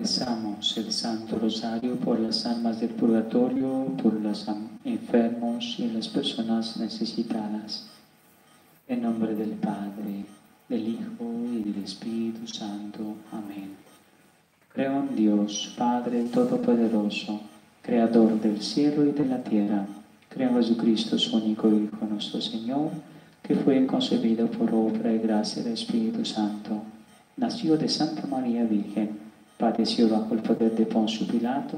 Rezamos el Santo Rosario por las almas del purgatorio, por los enfermos y las personas necesitadas. En nombre del Padre, del Hijo y del Espíritu Santo. Amén. Creo en Dios, Padre Todopoderoso, Creador del cielo y de la tierra. Creo en Jesucristo, su único Hijo, nuestro Señor, que fue concebido por obra y gracia del Espíritu Santo. Nació de Santa María Virgen padeció bajo el poder de Poncio Pilato,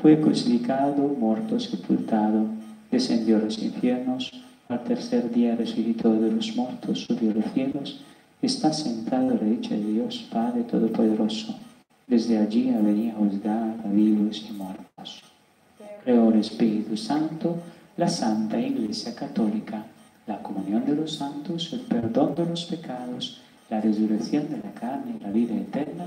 fue crucificado, muerto, sepultado, descendió a los infiernos, al tercer día resucitó de los muertos, subió a los cielos, está sentado a la derecha de Dios Padre Todopoderoso. Desde allí ha a juzgar a vivos y muertos. Creo el Espíritu Santo, la Santa Iglesia Católica, la comunión de los santos, el perdón de los pecados, la resurrección de la carne y la vida eterna.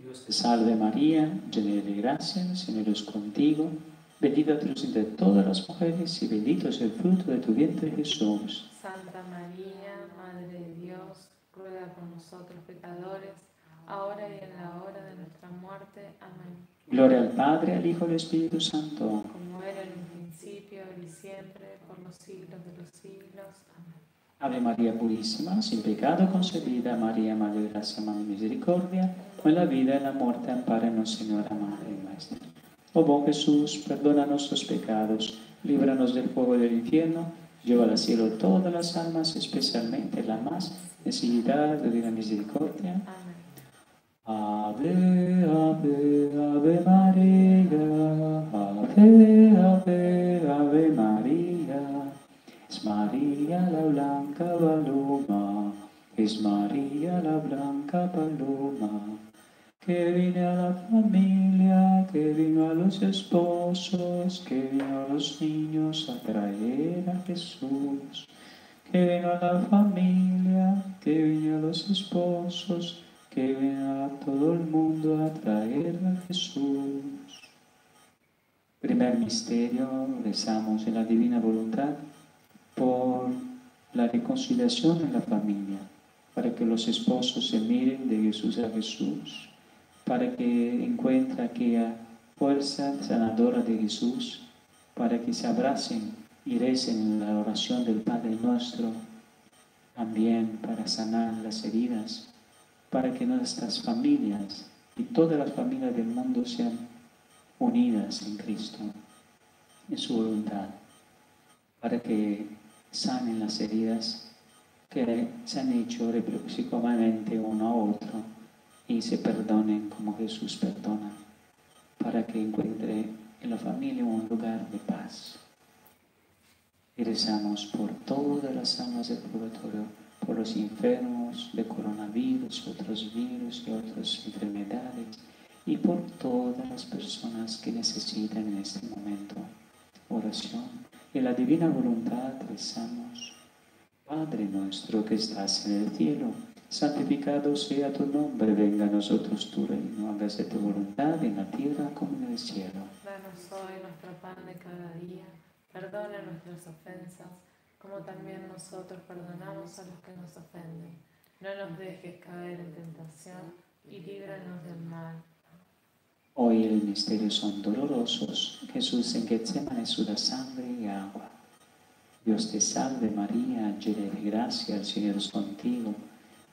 Dios te salve María, llena de gracia, el Señor es contigo. Bendita tú eres entre todas las mujeres y bendito es el fruto de tu vientre Jesús. Santa María, Madre de Dios, ruega por nosotros pecadores, ahora y en la hora de nuestra muerte. Amén. Gloria al Padre, al Hijo y al Espíritu Santo. Como era en un principio, y siempre, por los siglos de los siglos. Amén. Ave María Purísima, sin pecado concebida, María, Madre de Gracia, Madre de Misericordia, con la vida y la muerte, amparanos, Señora Madre y Maestra. Oh buen Jesús, perdona nuestros pecados, líbranos del fuego del infierno, lleva al cielo todas las almas, especialmente la más necesitada de la misericordia. Ave, ave, ave María, ave, ave, ave María. Es María la blanca paloma, es María la blanca paloma, que viene a la familia, que vino a los esposos, que vino a los niños a traer a Jesús, que vino a la familia, que vino a los esposos, que vino a todo el mundo a traer a Jesús. Primer misterio, rezamos en la divina voluntad por la reconciliación en la familia, para que los esposos se miren de Jesús a Jesús, para que encuentren aquella fuerza sanadora de Jesús, para que se abracen y recen en la oración del Padre nuestro, también para sanar las heridas, para que nuestras familias y todas las familias del mundo sean unidas en Cristo, en su voluntad, para que sanen las heridas que se han hecho reciprocamente uno a otro y se perdonen como Jesús perdona, para que encuentre en la familia un lugar de paz. Y rezamos por todas las almas del purgatorio, por los enfermos de coronavirus, otros virus y otras enfermedades, y por todas las personas que necesitan en este momento oración en la divina voluntad rezamos. Padre nuestro que estás en el cielo, santificado sea tu nombre, venga a nosotros tu reino, hágase tu voluntad en la tierra como en el cielo. Danos hoy nuestro pan de cada día, perdona nuestras ofensas, como también nosotros perdonamos a los que nos ofenden. No nos dejes caer en tentación y líbranos del mal. Hoy el misterio son dolorosos. Jesús en Getsemaní suda sangre y agua. Dios te salve María, llena de gracia, el Señor es contigo.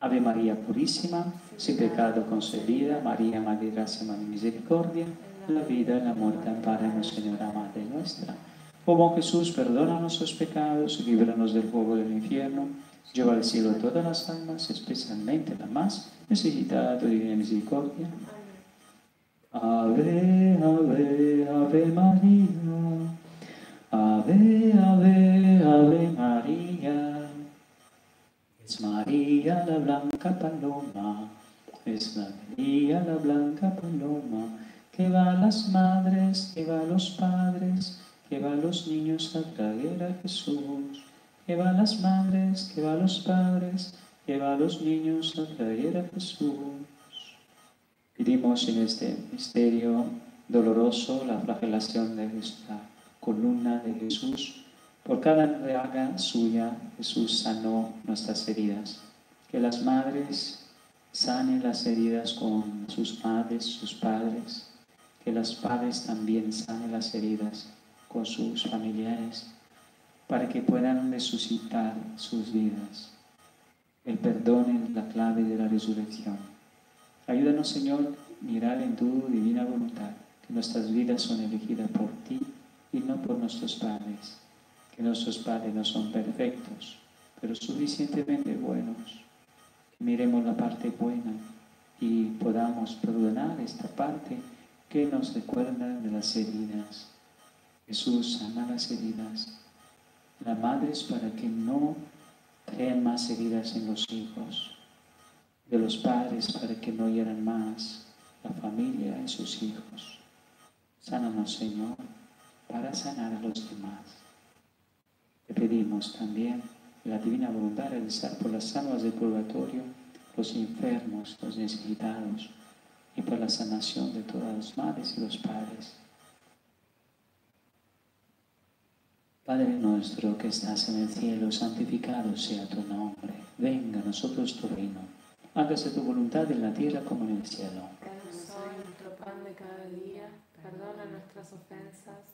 Ave María Purísima, sin pecado concebida, María, Madre de Gracia, Madre Misericordia, la vida y la muerte, amparanos, Señora Madre nuestra. Oh Jesús, perdona nuestros pecados líbranos del fuego del infierno. Lleva al cielo a todas las almas, especialmente las más necesitadas de tu divina misericordia. Ave, ave, ave María. Ave, Es María la blanca paloma, es María la blanca paloma, que va a las madres, que va a los padres, que va a los niños a traer a Jesús, que va a las madres, que va a los padres, que va a los niños a traer a Jesús. Pedimos en este misterio doloroso la flagelación de esta columna de Jesús. Por cada llaga suya Jesús sanó nuestras heridas. Que las madres sanen las heridas con sus madres, sus padres. Que los padres también sanen las heridas con sus familiares para que puedan resucitar sus vidas. El perdón es la clave de la resurrección. Ayúdanos, Señor, mirar en tu divina voluntad que nuestras vidas son elegidas por ti y no por nuestros padres. Que nuestros padres no son perfectos, pero suficientemente buenos. Miremos la parte buena y podamos perdonar esta parte que nos recuerda de las heridas. Jesús sana las heridas. Las madres para que no creen más heridas en los hijos. De los padres para que no hieran más la familia y sus hijos. Sánanos, Señor, para sanar a los demás. Te pedimos también la divina voluntad de rezar por las almas del purgatorio, los enfermos, los necesitados y por la sanación de todas las madres y los padres. Padre nuestro que estás en el cielo, santificado sea tu nombre. Venga a nosotros tu reino. hágase tu voluntad en la tierra como en el cielo. Danos hoy nuestro pan de cada día, perdona nuestras ofensas,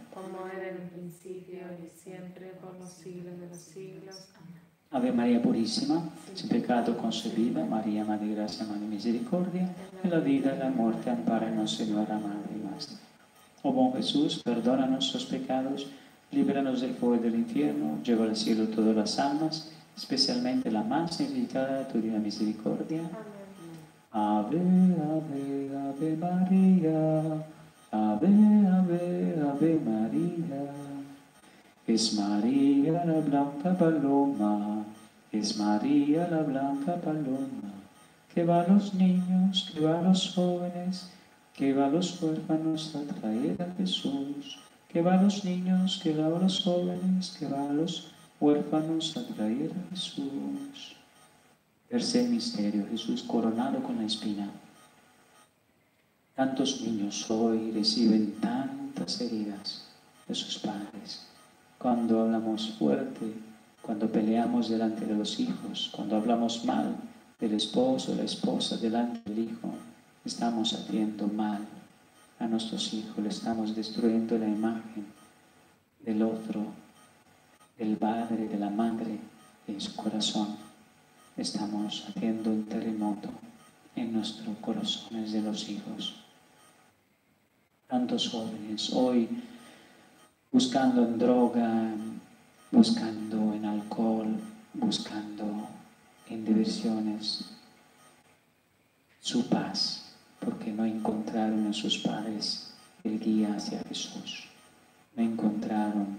Como era en un principio, y siempre, por los siglos de los siglos. Amén. Ave María Purísima, sin pecado concebida, María, Madre de Gracia, Madre de Misericordia, en la vida y la muerte, amparanos, Señora Madre y Maestra. Oh buen Jesús, perdona nuestros pecados, líbranos del fuego del infierno, lleva al cielo todas las almas, especialmente la más necesitada de tu divina misericordia. Ave, ave, ave María, ave, ave, María. Es María la blanca paloma, es María la blanca paloma, que va a los niños, que va a los jóvenes, que va a los huérfanos a traer a Jesús, que va a los niños, que va a los jóvenes, que va a los huérfanos a traer a Jesús. Tercer misterio, Jesús coronado con la espina. Tantos niños hoy reciben tantas heridas de sus padres. Cuando hablamos fuerte, cuando peleamos delante de los hijos, cuando hablamos mal del esposo, la esposa delante del hijo, estamos haciendo mal a nuestros hijos, le estamos destruyendo la imagen del otro, del padre, de la madre en su corazón. Estamos haciendo un terremoto en nuestros corazones de los hijos. Tantos jóvenes hoy buscando en droga, buscando en alcohol, buscando en diversiones su paz, porque no encontraron en sus padres el guía hacia Jesús. No encontraron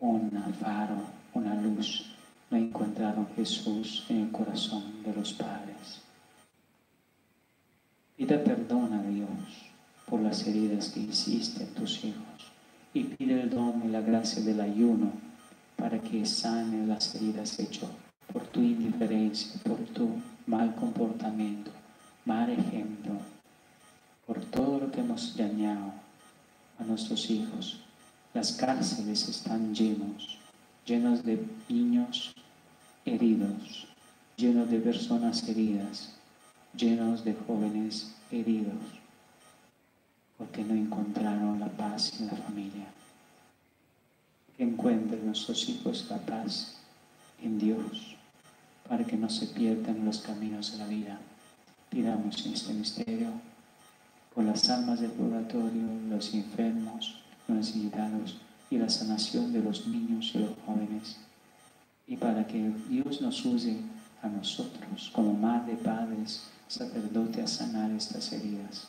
un faro, una luz. No encontraron Jesús en el corazón de los padres. Pida perdón a Dios por las heridas que hiciste a tus hijos y pide el don y la gracia del ayuno para que sane las heridas hechas por tu indiferencia, por tu mal comportamiento, mal ejemplo, por todo lo que hemos dañado a nuestros hijos. Las cárceles están llenos, llenos de niños heridos, llenos de personas heridas, llenos de jóvenes heridos, porque no encontraron la paz en la familia. Que encuentren nuestros hijos la paz en Dios, para que no se pierdan los caminos de la vida. Pidamos en este misterio por las almas del purgatorio, los enfermos, los necesitados y la sanación de los niños y los jóvenes. Y para que Dios nos use a nosotros como madre, padres, sacerdote a sanar estas heridas.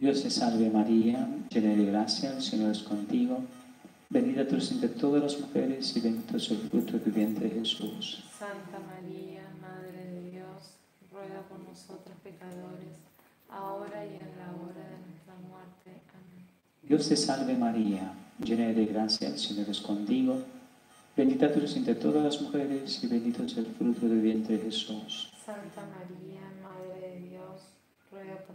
Dios te salve María, llena de gracia, el Señor es contigo, bendita tú eres entre todas las mujeres y bendito es el fruto de tu vientre Jesús. Santa María, Madre de Dios, ruega por nosotros pecadores, ahora y en la hora de nuestra muerte. Amén. Dios te salve María, llena de gracia, el Señor es contigo, bendita tú eres entre todas las mujeres y bendito es el fruto de tu vientre Jesús. Santa María, Madre de Dios, ruega por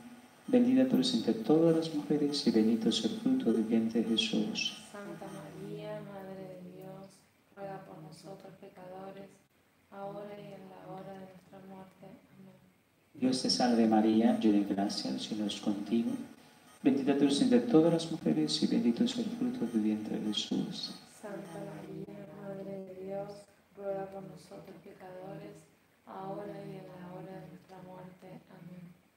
bendita tú eres entre todas las mujeres y bendito es el fruto de tu vientre Jesús. Santa María, Madre de Dios, ruega por nosotros pecadores, ahora y en la hora de nuestra muerte. Amén. Dios te salve María, llena de gracia, el Señor es contigo, bendita tú eres entre todas las mujeres y bendito es el fruto de tu vientre Jesús. Santa María, Madre de Dios, ruega por nosotros pecadores, ahora y en la hora de nuestra muerte. Amén.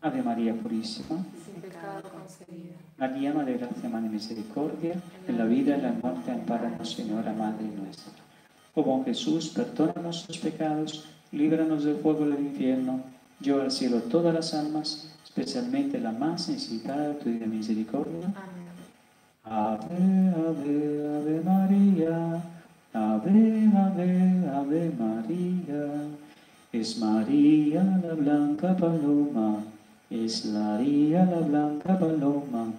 Ave María Purísima, Sin pecado concebida. María, Madre de Gracia, Madre de Misericordia, en la vida y la muerte, amparanos, Señora, Madre nuestra. Oh buen Jesús, perdona nuestros pecados, líbranos del fuego del infierno, lleva al cielo todas las almas, especialmente la más necesitada de tu misericordia. Amén. Ave, ave, ave María, ave, ave, ave María. Es María la blanca paloma, es María la blanca paloma.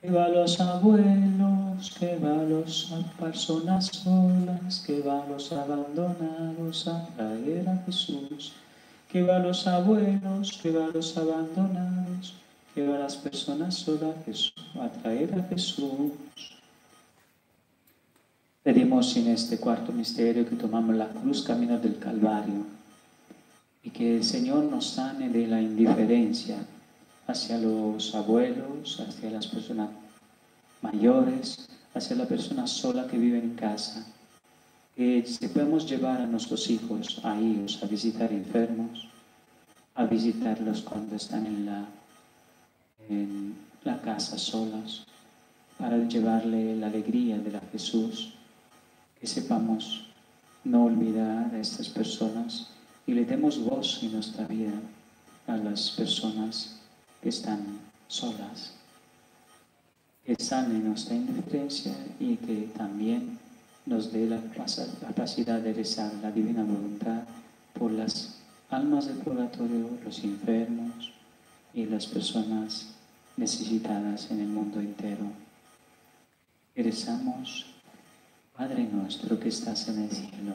Que va a los abuelos que va a las personas solas, que va a los abandonados a traer a Jesús, que va a los abuelos, que va a los abandonados, que va a las personas solas a traer a Jesús. Pedimos en este cuarto misterio que tomamos la cruz camino del Calvario y que el Señor nos sane de la indiferencia hacia los abuelos, hacia las personas mayores, hacia la persona sola que vive en casa. Que si podemos llevar a nuestros hijos a ellos a visitar enfermos, a visitarlos cuando están en la, en la casa solas, para llevarle la alegría de la Jesús, que sepamos no olvidar a estas personas y le demos voz en nuestra vida a las personas que están solas, que en nuestra indiferencia y que también nos dé la capacidad de rezar la divina voluntad por las almas del purgatorio, los enfermos y las personas necesitadas en el mundo entero. rezamos, Padre nuestro que estás en el cielo,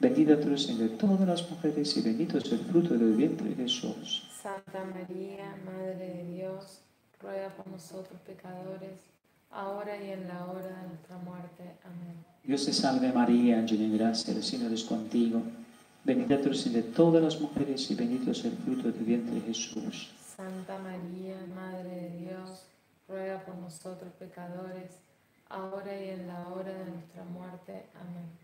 Bendita tú eres entre todas las mujeres y bendito es el fruto del vientre de Jesús. Santa María, Madre de Dios, ruega por nosotros pecadores ahora y en la hora de nuestra muerte. Amén. Dios te salve María, llena de gracia, el Señor es contigo. Bendita tú eres entre todas las mujeres y bendito es el fruto de tu vientre Jesús. Santa María, Madre de Dios, ruega por nosotros pecadores, ahora y en la hora de nuestra muerte. Amén.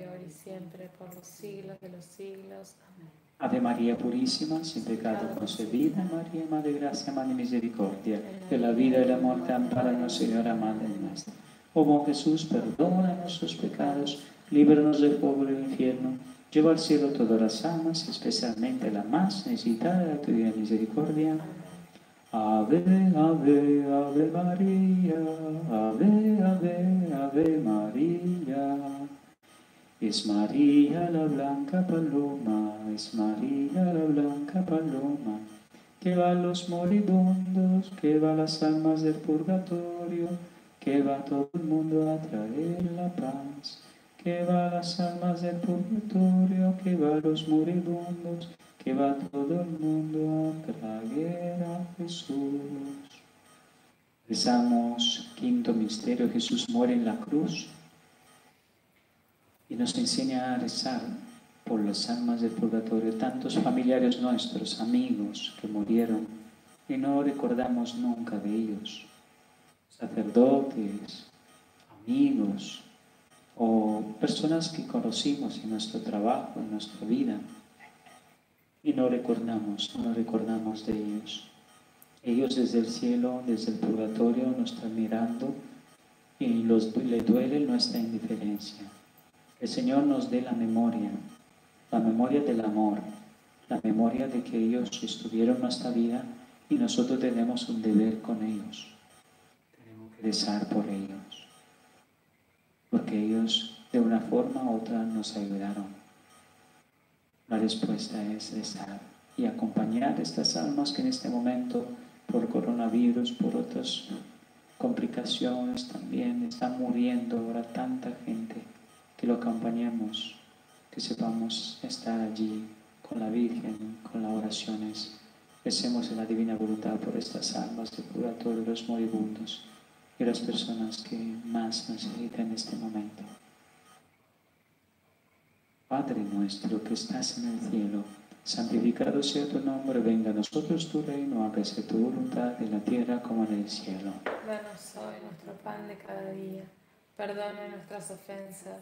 ahora y siempre, por los siglos de los siglos. Amén. Ave María Purísima, sin pecado concebida, María, Madre Gracia, Madre Misericordia, de la vida y la muerte, amparanos, Señora Madre nuestra. Oh Jesús, perdona nuestros pecados, líbranos del del infierno, lleva al cielo todas las almas, especialmente la más necesitada de tu divina misericordia. Ave, ave, ave María, ave, ave, ave María. Es María la blanca paloma, es María la blanca paloma, que va a los moribundos, que va a las almas del purgatorio, que va todo el mundo a traer la paz, que va a las almas del purgatorio, que va a los moribundos, que va todo el mundo a traer a Jesús. Rezamos quinto misterio, Jesús muere en la cruz y nos enseña a rezar por las almas del purgatorio, tantos familiares nuestros, amigos que murieron y no recordamos nunca de ellos, sacerdotes, amigos o personas que conocimos en nuestro trabajo, en nuestra vida y no recordamos, no recordamos de ellos. Ellos desde el cielo, desde el purgatorio, nos están mirando y los, le duele nuestra indiferencia. El Señor nos dé la memoria, la memoria del amor, la memoria de que ellos estuvieron nuestra vida y nosotros tenemos un deber con ellos. Tenemos que rezar por ellos, porque ellos de una forma u otra nos ayudaron. La respuesta es rezar y acompañar estas almas que en este momento por coronavirus, por otras complicaciones también. Está muriendo ahora tanta gente que lo acompañemos, que sepamos estar allí con la Virgen, con las oraciones. Recemos en la divina voluntad por estas almas de purgatorio, los moribundos y las personas que más necesitan en este momento. Padre nuestro que estás en el cielo, santificado sea tu nombre, venga a nosotros tu reino, hágase tu voluntad en la tierra como en el cielo. Danos hoy nuestro pan de cada día, perdona nuestras ofensas,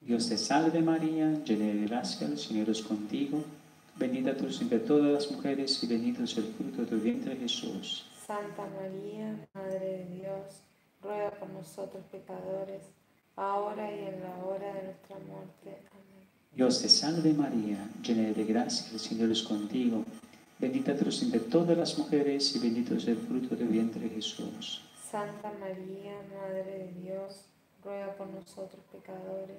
Dios te salve María, llena de gracia, el Señor es contigo. Bendita tú entre todas las mujeres y bendito es el fruto de tu vientre Jesús. Santa María, Madre de Dios, ruega por nosotros pecadores, ahora y en la hora de nuestra muerte. Amén. Dios te salve María, llena de gracia, el Señor es contigo. Bendita tú entre todas las mujeres y bendito es el fruto de tu vientre Jesús. Santa María, Madre de Dios, ruega por nosotros pecadores,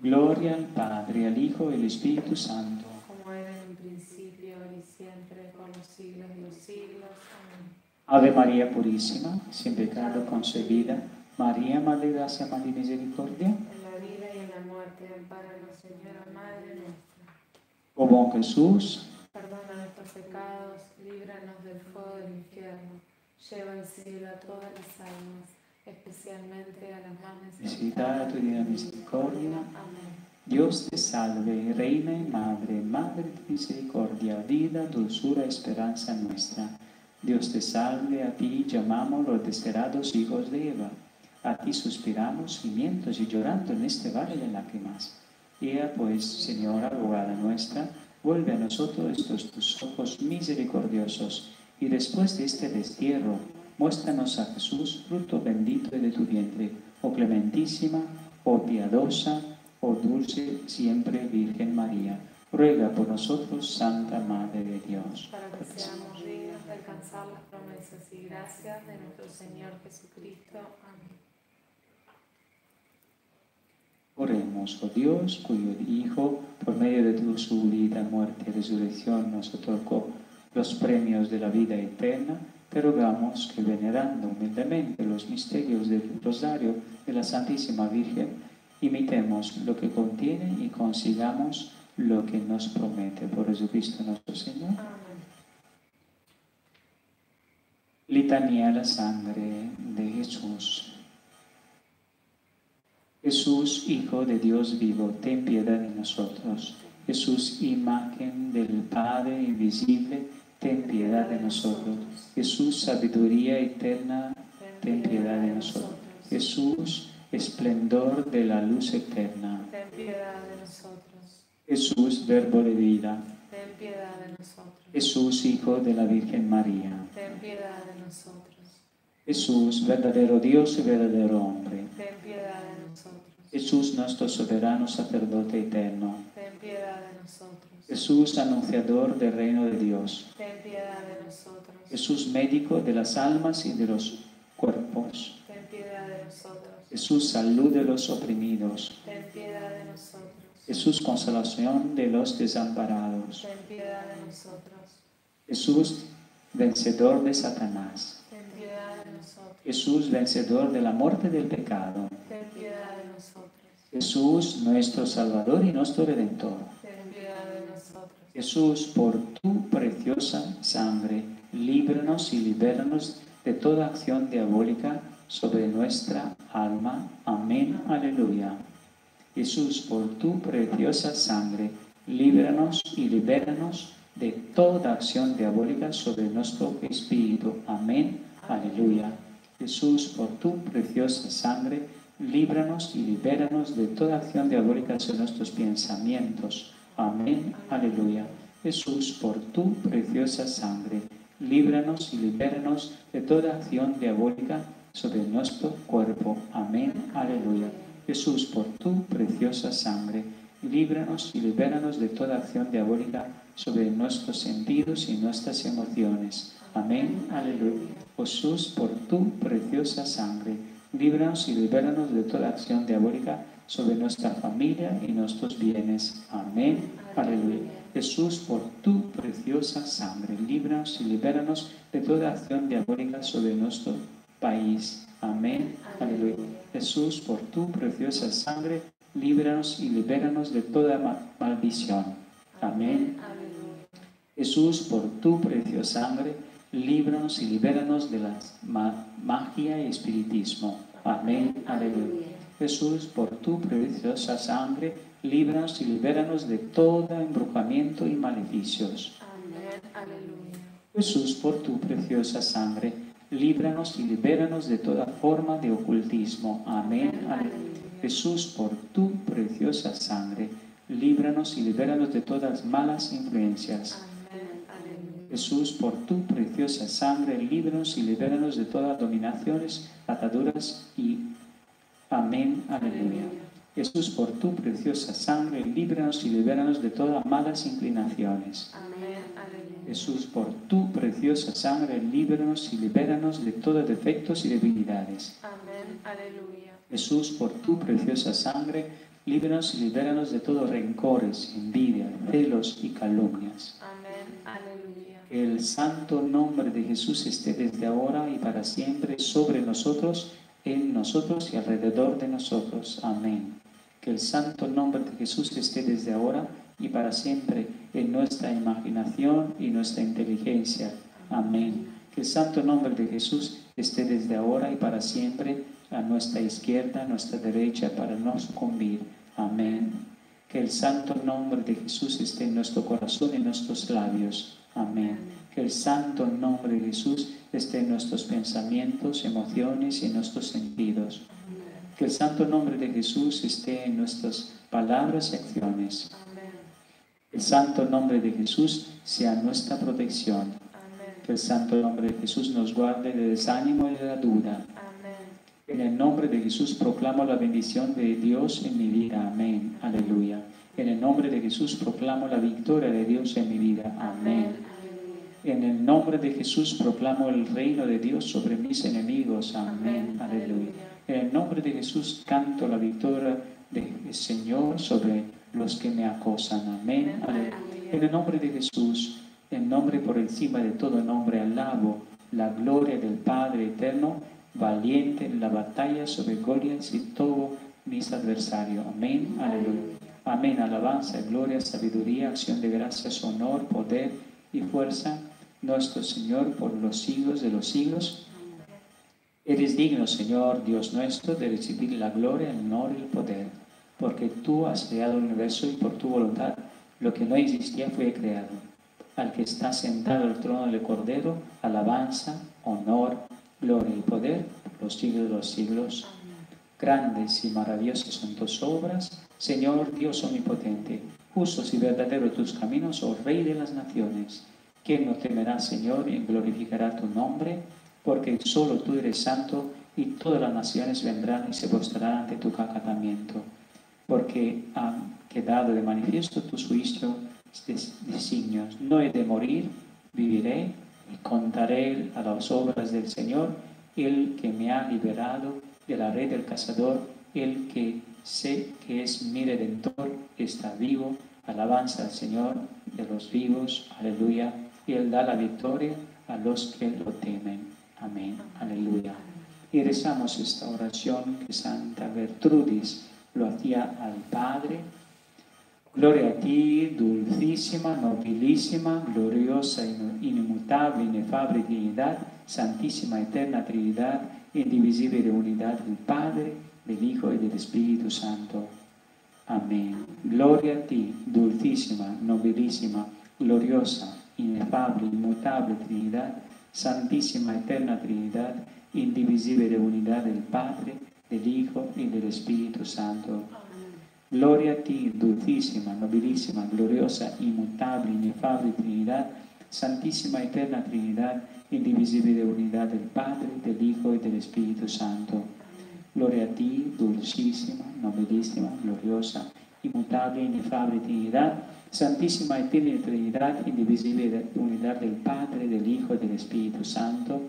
Gloria al Padre, al Hijo y al Espíritu Santo. Como era en un principio, ahora y siempre, por los siglos de los siglos. Amén. Ave María Purísima, sin pecado concebida, María, Madre de Gracia, Madre de Misericordia. En la vida y en la muerte, amparanos, Señora Madre nuestra. Oh Jesús, Perdona nuestros pecados, líbranos del fuego del infierno. Lleva al cielo a todas las almas, especialmente a las más necesitada necesitadas tu divina misericordia. Amén. Dios te salve, Reina y Madre, Madre de Misericordia, vida, dulzura, esperanza nuestra. Dios te salve, a ti llamamos los desesperados hijos de Eva. A ti suspiramos, gimientos y llorando en este valle de lágrimas. Ea pues, Señora, abogada nuestra, vuelve a nosotros estos tus ojos misericordiosos, y después de este destierro, muéstranos a Jesús, fruto bendito de tu vientre, oh clementísima, oh piadosa, oh dulce siempre Virgen María. Ruega por nosotros, Santa Madre de Dios. para que seamos dignos de alcanzar las promesas y gracias de nuestro Señor Jesucristo. Amén. Oremos, oh Dios, cuyo Hijo, por medio de tu su vida, muerte y resurrección, nos otorgó los premios de la vida eterna, te rogamos que venerando humildemente los misterios del Rosario de la Santísima Virgen, imitemos lo que contiene y consigamos lo que nos promete. Por Jesucristo nuestro Señor. Litanía a la sangre de Jesús. Jesús, Hijo de Dios vivo, ten piedad de nosotros. Jesús, imagen del Padre invisible, ten piedad de nosotros. Jesús, sabiduría eterna, ten piedad de nosotros. Jesús, esplendor de la luz eterna. Ten piedad de nosotros. Jesús, verbo de vida. Ten piedad de nosotros. Jesús, Hijo de la Virgen María. Ten piedad de nosotros. Jesús, verdadero Dios y verdadero hombre. Ten piedad de nosotros. Jesús, nuestro soberano sacerdote eterno. Ten piedad de nosotros. Jesús, anunciador del reino de Dios. Ten piedad de nosotros. Jesús, médico de las almas y de los cuerpos. Ten piedad de nosotros. Jesús, salud de los oprimidos. Ten piedad de nosotros. Jesús, consolación de los desamparados. Ten piedad de nosotros. Jesús, vencedor de Satanás. Ten piedad de nosotros. Jesús, vencedor de la muerte y del pecado. Ten piedad de nosotros. Jesús, nuestro Salvador y nuestro Redentor. Ten piedad de nosotros. Jesús, por tu preciosa sangre, líbranos y libéranos de toda acción diabólica sobre nuestra alma. Amén. Aleluya. Jesús, por tu preciosa sangre, líbranos y libéranos de toda acción diabólica sobre nuestro espíritu. Amén. Aleluya. Jesús, por tu preciosa sangre, líbranos y libéranos de toda acción diabólica sobre nuestros pensamientos. Amén. Aleluya. Jesús, por tu preciosa sangre, líbranos y libéranos de toda acción diabólica sobre nuestro cuerpo. Amén. Aleluya. Jesús, por tu preciosa sangre, líbranos y libéranos de toda acción diabólica sobre nuestros sentidos y nuestras emociones. Amén. Aleluya. Jesús, por tu preciosa sangre, líbranos y libéranos de toda acción diabólica sobre nuestra familia y nuestros bienes. Amén. Aleluya. Jesús, por tu preciosa sangre, líbranos y libéranos de toda acción diabólica sobre nuestro país. Amén. Aleluya. Jesús, por tu preciosa sangre, líbranos y libéranos de toda ma- maldición. Amén. Jesús, por tu preciosa sangre, líbranos y libéranos de la ma- magia y espiritismo. Amén. Aleluya. Jesús, por tu preciosa sangre, líbranos y libéranos de todo embrujamiento y maleficios. Amén. Aleluya. Jesús, por tu preciosa sangre, líbranos y libéranos de toda forma de ocultismo. Amén. Aleluya. Jesús, por tu preciosa sangre, líbranos y libéranos de todas malas influencias. Amén. Aleluya. Jesús, por tu preciosa sangre, líbranos y libéranos de todas dominaciones, ataduras y... Amén. Aleluya. Jesús, por tu preciosa sangre, líbranos y libéranos de todas malas inclinaciones. Amén. Aleluya. Jesús, por tu preciosa sangre, líbranos y libéranos de todos defectos y debilidades. Amén. Aleluya. Jesús, por tu preciosa sangre, líbranos y libéranos de todos rencores, envidia, celos y calumnias. Amén. Aleluya. Que el santo nombre de Jesús esté desde ahora y para siempre sobre nosotros, en nosotros y alrededor de nosotros. Amén. Que el santo nombre de Jesús esté desde ahora y para siempre en nuestra imaginación y nuestra inteligencia. Amén. Que el santo nombre de Jesús esté desde ahora y para siempre a nuestra izquierda, a nuestra derecha, para no sucumbir. Amén. Que el santo nombre de Jesús esté en nuestro corazón y en nuestros labios. Amén. Santo nombre de Jesús esté en nuestros pensamientos, emociones y en nuestros sentidos. Que el santo nombre de Jesús esté en nuestras palabras y acciones. El santo nombre de Jesús sea nuestra protección. Que el santo nombre de Jesús nos guarde del desánimo y de la duda. En el nombre de Jesús proclamo la bendición de Dios en mi vida. Amén. Aleluya. En el nombre de Jesús proclamo la victoria de Dios en mi vida. Amén. En el nombre de Jesús proclamo el reino de Dios sobre mis enemigos. Amén. Aleluya. En el nombre de Jesús canto la victoria del Señor sobre los que me acosan. Amén. Aleluya. En el nombre de Jesús, en nombre por encima de todo nombre, alabo la gloria del Padre eterno valiente en la batalla sobre Goliat y todos mis adversarios. Amén. Aleluya. Amén. Alabanza, gloria, sabiduría, acción de gracias, honor, poder y fuerza. Nuestro Señor por los siglos de los siglos. Eres digno, Señor, Dios nuestro, de recibir la gloria, el honor y el poder, porque tú has creado el universo y por tu voluntad lo que no existía fue creado. Al que está sentado al trono del Cordero, alabanza, honor, gloria y poder por los siglos de los siglos. Grandes y maravillosas son tus obras, Señor Dios omnipotente. Justos y verdaderos tus caminos, oh Rey de las naciones. ¿Quién no temerá, Señor, y glorificará tu nombre? Porque solo tú eres santo y todas las naciones vendrán y se postrarán ante tu acatamiento. Porque han quedado de manifiesto tus juicios designios. No he de morir, viviré y contaré a las obras del Señor, el que me ha liberado de la red del cazador, el que sé que es mi redentor, está vivo, alabanza al Señor de los vivos, aleluya, y Él da la victoria a los que lo temen. Amén, aleluya. Y rezamos esta oración que Santa Gertrudis lo hacía al Padre, Gloria a ti, dulcísima, nobilísima, gloriosa, inmutable, inefable Trinidad, Santísima, Eterna Trinidad, indivisible unidad del Padre, del Hijo y del Espíritu Santo. Amén. Gloria a ti, dulcísima, nobilísima, gloriosa, inefable, inmutable Trinidad, Santísima, Eterna Trinidad, indivisible de unidad del Padre, del Hijo y del Santo. Gloria a ti, dulcísima, nobilísima, gloriosa, inmutable, inefable Trinidad, Santísima, eterna Trinidad, indivisible de unidad del Padre, del Hijo y del Santo. Gloria a ti, dulcísima, nobilísima, gloriosa, inmutable, inefable Trinidad, Santísima, eterna Trinidad, indivisible unidad del Padre, del Hijo y del Espíritu Santo.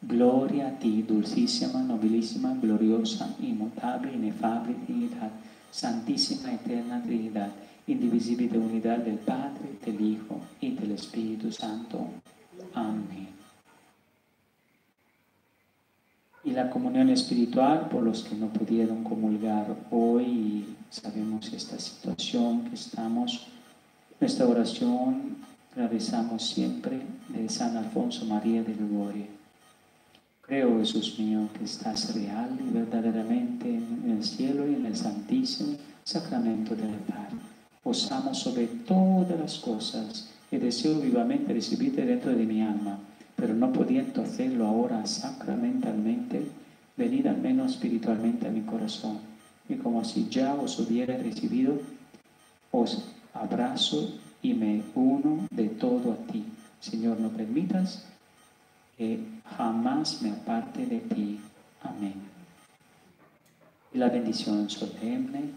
Gloria a ti, dulcísima, nobilísima, gloriosa, inmutable, inefable Trinidad Santísima Eterna Trinidad, indivisible unidad del Padre, del Hijo y del Espíritu Santo. Amén. Y la comunión espiritual por los que no pudieron comulgar hoy, sabemos esta situación que estamos, nuestra oración realizamos siempre de San Alfonso María de Ligoria. Creo, Jesús mío, que estás real y verdaderamente en el cielo y en el santísimo sacramento del altar. Os amo sobre todas las cosas y deseo vivamente recibirte dentro de mi alma, pero no pudiendo hacerlo ahora sacramentalmente, venid al menos espiritualmente a mi corazón. Y como si ya os hubiera recibido, os abrazo y me uno de todo a ti. Señor, no permitas que jamás me aparte de ti. Amén. Y la bendición solemne.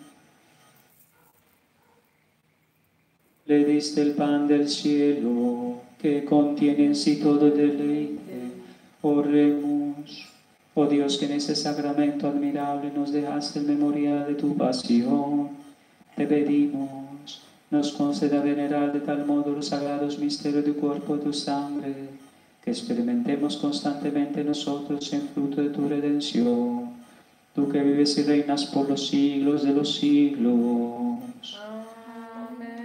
Le diste el pan del cielo, que contiene en sí todo deleite. Oremos. Oh Dios, que en ese sacramento admirable nos dejaste en memoria de tu pasión, te pedimos nos conceda venerar de tal modo los sagrados misterios de tu cuerpo y tu sangre, que experimentemos constantemente nosotros en fruto de tu redención. Tú que vives y reinas por los siglos de los siglos. Amén.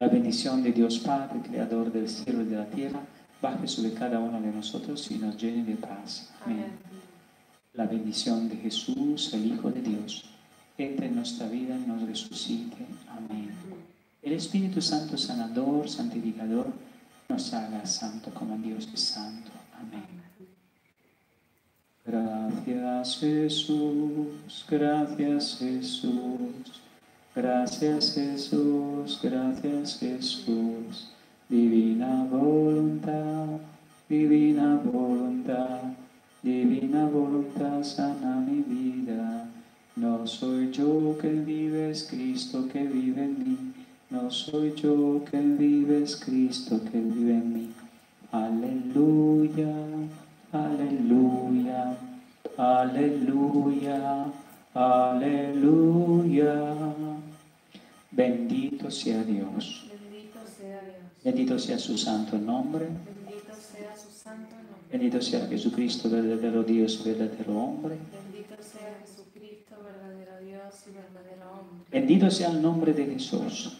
La bendición de Dios Padre, Creador del cielo y de la tierra, baje sobre cada uno de nosotros y nos llene de paz. Amén. La bendición de Jesús, el Hijo de Dios, entre en nuestra vida y nos resucite. Amén. El Espíritu Santo sanador, santificador, nos haga santo como Dios es santo. Amén. Gracias Jesús, gracias Jesús, gracias Jesús, gracias Jesús. Divina voluntad, divina voluntad, divina voluntad sana mi vida. No soy yo que vive, es Cristo que vive en mí. No soy yo que vive, es Cristo que vive en mí. Aleluya, aleluya, aleluya, aleluya. Bendito sea Dios. Bendito sea Dios. Bendito sea su santo nombre. Bendito sea su santo nombre. Bendito sea Jesucristo, verdadero Dios y verdadero hombre. Bendito sea Jesucristo, verdadero Dios y verdadero hombre. Bendito sea el nombre de Jesús.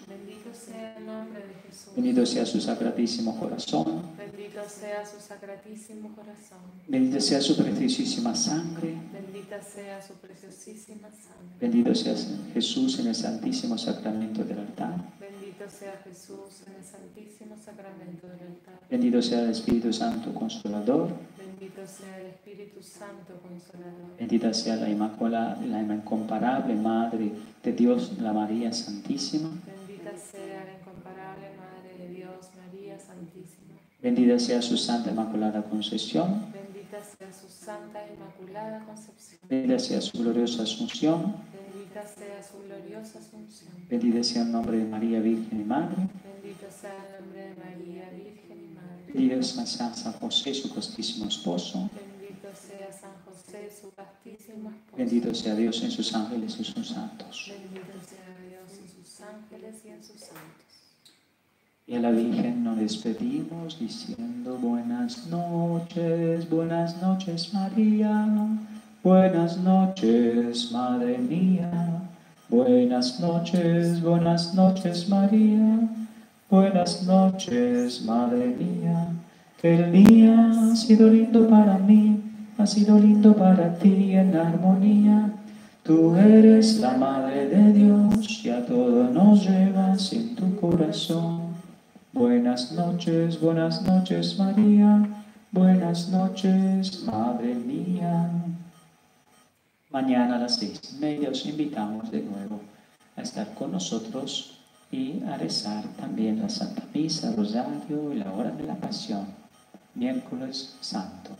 Bendito sea su sacratísimo corazón. Bendito sea su sacratísimo corazón. Bendita sea su preciosísima sangre. Bendita sea su preciosísima sangre. Bendito sea Jesús en el santísimo sacramento del altar. Bendito sea Jesús en el santísimo sacramento del altar. Bendito sea el Espíritu Santo Consolador. Bendito sea el Espíritu Santo Consolador. Bendita sea la Inmaculada, la incomparable Madre de Dios, la María Santísima. Bendita sea la incomparable Madre de Dios, María Santísima. Bendita sea su Santa Inmaculada Concesión. Bendita sea su Santa Inmaculada Concepción. Bendita sea su gloriosa Asunción. Bendita sea su gloriosa Asunción. Bendita sea el nombre de María Virgen y Madre. Bendito sea el nombre de María, Virgen y Madre. Bendito sea San José, su castísimo esposo. Bendito sea San José, su castísimo esposo. Bendito sea Dios en sus ángeles y sus santos. Bendito sea Dios en sus ángeles y en sus santos. Y a la Virgen nos despedimos diciendo buenas noches, buenas noches María, buenas noches Madre mía, buenas noches, buenas noches María, buenas noches Madre mía, que el día ha sido lindo para mí, ha sido lindo para ti en armonía. Tú eres la Madre de Dios y a todo nos llevas en tu corazón. Buenas noches, buenas noches María, buenas noches Madre mía. Mañana a las seis y media os invitamos de nuevo a estar con nosotros y a rezar también la Santa Misa, Rosario y la hora de la Pasión, miércoles santo.